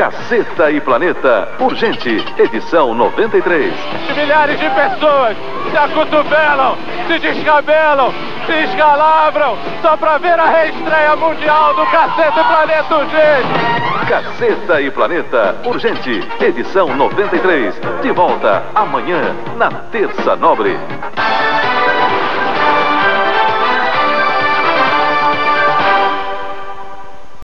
Caceta e Planeta, urgente, edição 93. Milhares de pessoas se acotovelam, se descabelam, se escalavram, só pra ver a reestreia mundial do Caceta e Planeta Urgente. Caceta e Planeta, urgente, edição 93. De volta amanhã, na Terça Nobre.